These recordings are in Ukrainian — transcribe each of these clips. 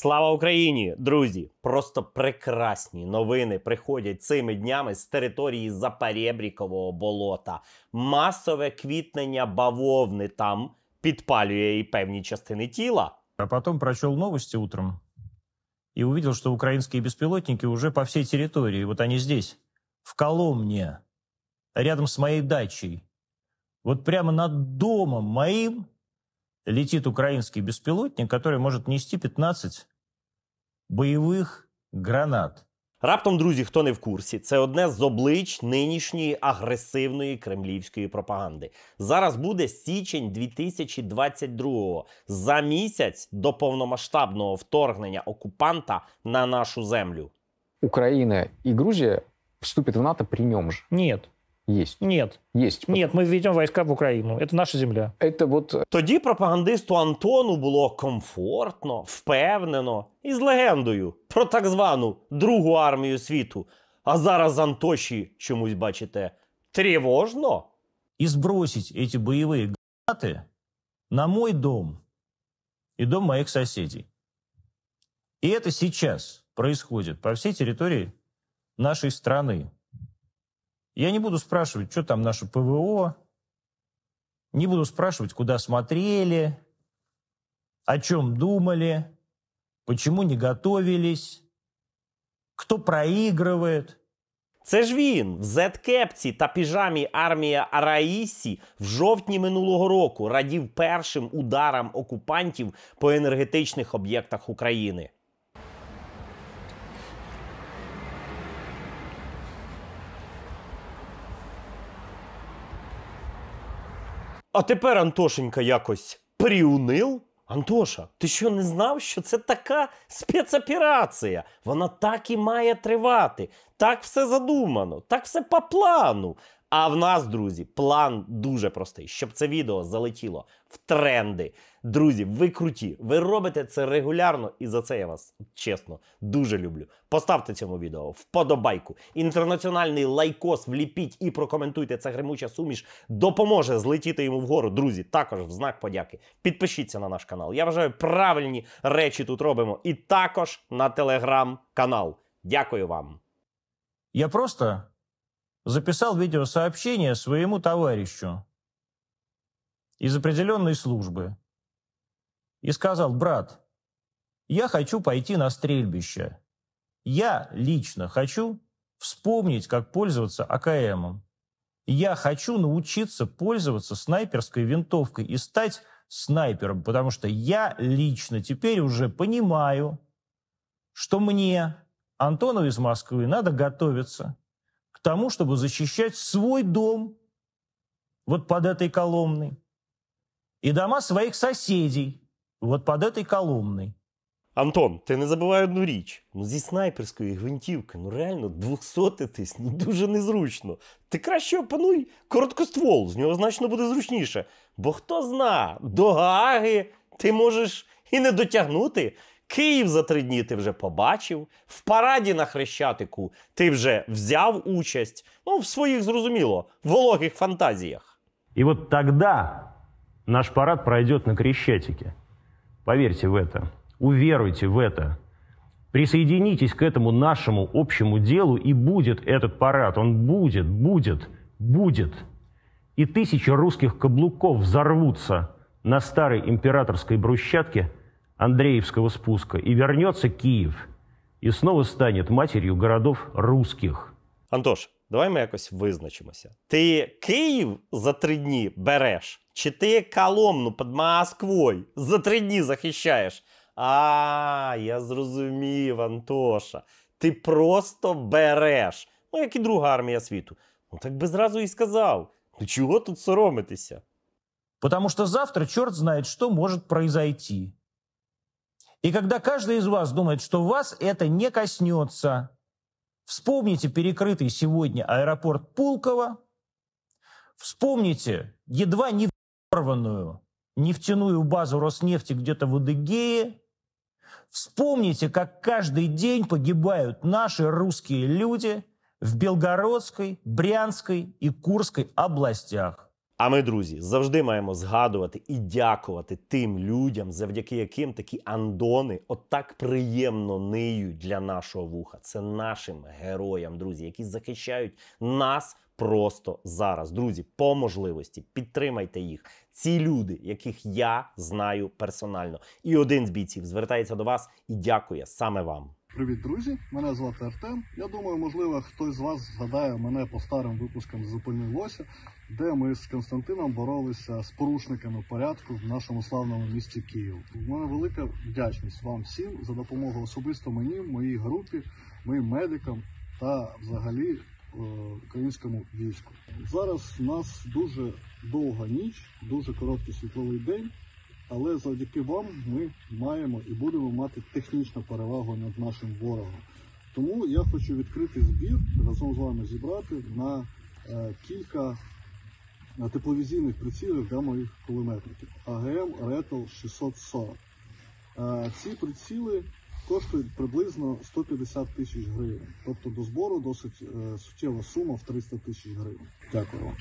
Слава Україні, друзі! Просто прекрасні новини приходять цими днями з території Запорєбрікового болота. Масове квітнення бавовни там підпалює і певні частини тіла. А потом прочел новости утром и увидел, что украинские беспилотники уже по всей территории. Вот они здесь, в Коломне, рядом с моей дачей. Вот прямо над домом моим летит украинский беспилотник, который может нести 15 боевых гранат. Раптом, друзі, хто не в курсі, це одне з облич нинішньої агресивної кремлівської пропаганди. Зараз буде січень 2022-го, за місяць до повномасштабного вторгнення окупанта на нашу землю. Украина и Грузия вступят в НАТО при нем же. Нет, Есть. нет, Есть. нет, мы введем войска в Украину. Это наша земля. Это вот Тоді пропагандисту Антону було комфортно, впевнено і з легендою про так звану Другу армію світу. А зараз Антоші чомусь бачите тривожно. И сбросить эти боевые гранаты на мой дом и дом моих соседей. И это сейчас происходит по всей территории нашей страны. Я не буду спрашивать, что там наше ПВО, не буду спрашивать, куда смотрели, о чем думали, почему не готовились, кто проигрывает. Це ж він в зеткепці та піжамі армія Араїсі в жовтні минулого року радів першим ударам окупантів по енергетичних об'єктах України. А тепер Антошенька якось приунил. Антоша, ти що не знав, що це така спецоперація? Вона так і має тривати. Так все задумано, так все по плану. А в нас, друзі, план дуже простий, щоб це відео залетіло в тренди. Друзі, ви круті, ви робите це регулярно, і за це я вас чесно дуже люблю. Поставте цьому відео вподобайку. Інтернаціональний лайкос вліпіть і прокоментуйте це гримуча суміш. Допоможе злетіти йому вгору. Друзі, також в знак подяки. Підпишіться на наш канал. Я вважаю, правильні речі тут робимо. І також на телеграм-канал. Дякую вам. Я просто записал видеосообщение своему товарищу из определенной службы и сказал, брат, я хочу пойти на стрельбище. Я лично хочу вспомнить, как пользоваться АКМом. Я хочу научиться пользоваться снайперской винтовкой и стать снайпером, потому что я лично теперь уже понимаю, что мне, Антону из Москвы, надо готовиться к тому, чтобы защищать свой дом вот под этой колонной и дома своих соседей вот под этой колонной. Антон, ти не забувай одну річ. Ну, зі снайперської гвинтівки, ну реально, двохсотитись, ну дуже незручно. Ти краще опануй короткоствол, з нього значно буде зручніше. Бо хто зна, до Гааги ти можеш і не дотягнути. Київ за три дні ти вже побачив, в параді на Хрещатику ти вже взяв участь. Ну, в своїх, зрозуміло, вологих фантазіях. И вот тогда наш парад пройдет на Крещатике. Поверьте в это. Уверуйте в это. Присоединитесь к этому нашему общему делу, и будет этот парад. Он будет, будет, будет. И тысячи русских каблуков взорвутся на старой императорской брусчатке Андреевского спуска, и вернется Киев, и снова станет матерью городов русских. Антош, давай ми якось визначимося. Ти Київ за три дні береш, чи ти Коломну під Москвою за три дні захищаєш? А, я зрозумів, Антоша. Ти просто береш. Ну, як і друга армія світу. Ну так би зразу і сказав. Ну чого тут соромитися? Потому что завтра черт знает, что может произойти. И когда каждый из вас думает, что вас это не коснется, вспомните перекрытый сегодня аэропорт Пулково, вспомните едва не взорванную нефтяную базу Роснефти где-то в Адыгее, вспомните, как каждый день погибают наши русские люди в Белгородской, Брянской и Курской областях. А ми, друзі, завжди маємо згадувати і дякувати тим людям, завдяки яким такі андони отак приємно ниють для нашого вуха. Це нашим героям, друзі, які захищають нас просто зараз. Друзі, по можливості підтримайте їх. Ці люди, яких я знаю персонально, і один з бійців звертається до вас і дякує саме вам. Привіт, друзі! Мене звати Артем. Я думаю, можливо, хтось з вас згадає мене по старим випускам «Зупини лося», де ми з Константином боролися з порушниками порядку в нашому славному місті Київ. У мене велика вдячність вам всім за допомогу особисто мені, моїй групі, моїм медикам та взагалі е, українському війську. Зараз у нас дуже довга ніч, дуже короткий світловий день. Але завдяки вам ми маємо і будемо мати технічну перевагу над нашим ворогом. Тому я хочу відкрити збір разом з вами зібрати на е, кілька тепловізійних прицілів для моїх кулеметників АГМ Ретл 640. Е, ці приціли коштують приблизно 150 тисяч гривень. Тобто до збору досить е, суттєва сума в 300 тисяч гривень. Дякую вам.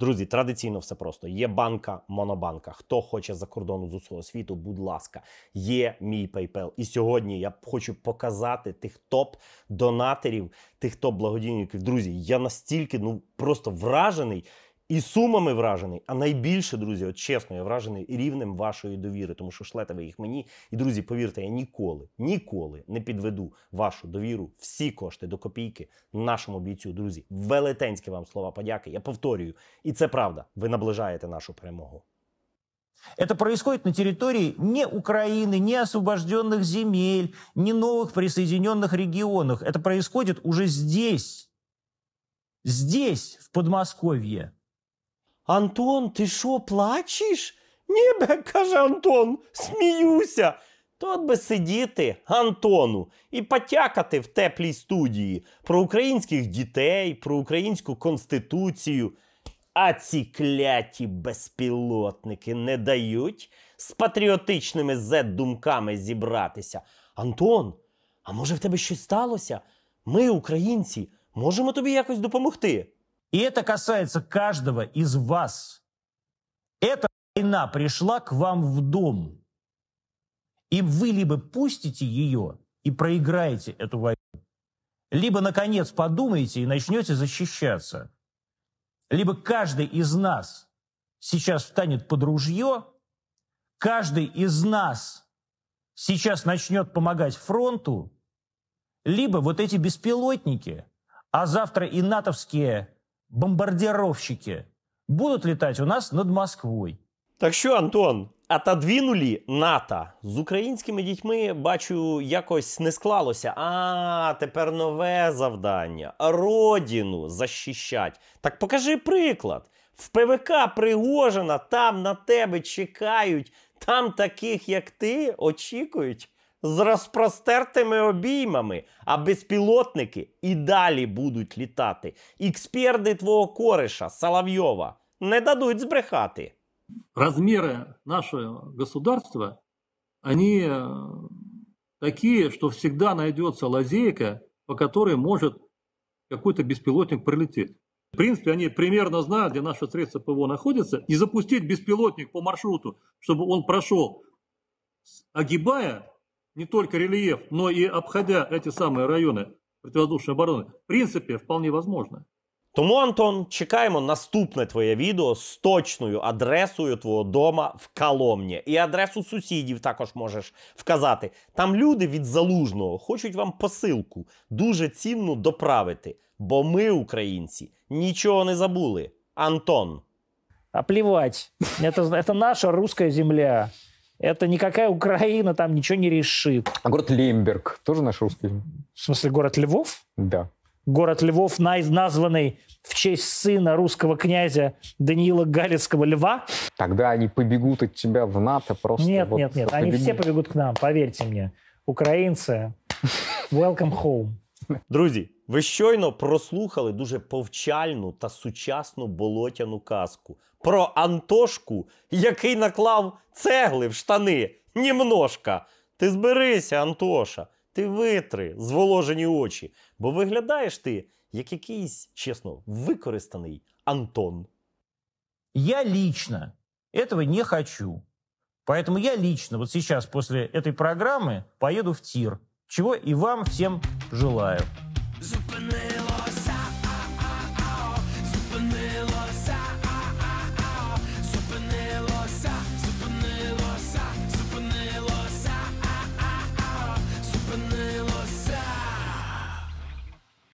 Друзі, традиційно все просто. Є банка, монобанка. Хто хоче за кордону з усього світу, будь ласка, є мій PayPal. І сьогодні я хочу показати тих топ-донаторів, тих топ-благодійників. Друзі, я настільки ну просто вражений І сумами вражений, а найбільше, друзі, от чесно, я вражений рівнем вашої довіри, тому що шлете ви їх мені. І друзі, повірте, я ніколи, ніколи не підведу вашу довіру. Всі кошти до копійки нашому бійцю. Друзі, велетенські вам слова подяки. Я повторюю, і це правда. Ви наближаєте нашу перемогу. Это происходит на территории не Украины, не освобожденных земель, не новых присоединенных регионах. Это происходит уже здесь, здесь, в Подмосковье. Антон, ти що, плачеш? Ні, каже Антон, сміюся. То от би сидіти, Антону, і потякати в теплій студії про українських дітей, про українську конституцію. А ці кляті безпілотники не дають з патріотичними зет-думками зібратися. Антон, а може в тебе щось сталося? Ми, українці, можемо тобі якось допомогти. И это касается каждого из вас. Эта война пришла к вам в дом. И вы либо пустите ее и проиграете эту войну, либо, наконец, подумаете и начнете защищаться. Либо каждый из нас сейчас встанет под ружье, каждый из нас сейчас начнет помогать фронту, либо вот эти беспилотники, а завтра и натовские бомбардировщики будут летать у нас над Москвой. Так що, Антон, отодвинули НАТО з українськими дітьми, бачу, якось не склалося. А тепер нове завдання родину захищать. Так покажи приклад. В ПВК Пригожина там на тебе чекають, там таких, як ти, очікують з розпростертими обіймами, а безпілотники і далі будуть літати. Експерти твого кореша Соловйова не дадуть збрехати. размеры нашего государства, они э, такие, что всегда найдется лазейка, по которой может какой-то беспилотник пролететь. В принципе, они примерно знают, где наши средства ПВО находятся, и запустить беспилотник по маршруту, чтобы он прошел, с- огибая не только рельеф, но и обходя эти самые районы противовоздушной обороны, в принципе, вполне возможно. Тому, Антон, чекаємо наступне твоє відео з точною адресою твого дома в Коломні. І адресу сусідів також можеш вказати. Там люди від залужного хочуть вам посилку дуже цінну доправити. Бо ми, українці, нічого не забули. Антон. А плевать. Это, это наша русская земля. Это никакая Украина там ничего не решит. А город Лемберг тоже наш русский? В смысле, город Львов? Да. Город Львов, названный в честь сына русского князя Даниила Галицкого Льва? Тогда они побегут от тебя в НАТО просто. нет, вот нет, нет. Они побегут. все побегут к нам, поверьте мне. Украинцы, welcome home. Друзі, ви щойно прослухали дуже повчальну та сучасну болотяну казку про Антошку, який наклав цегли в штани. Німножка. Ти зберися, Антоша. Ти витри зволожені очі, бо виглядаєш ти як якийсь, чесно, використаний Антон. Я лично этого не хочу. Поэтому я лично вот сейчас после этой программы поеду в ТИР, чего и вам всем желаю. they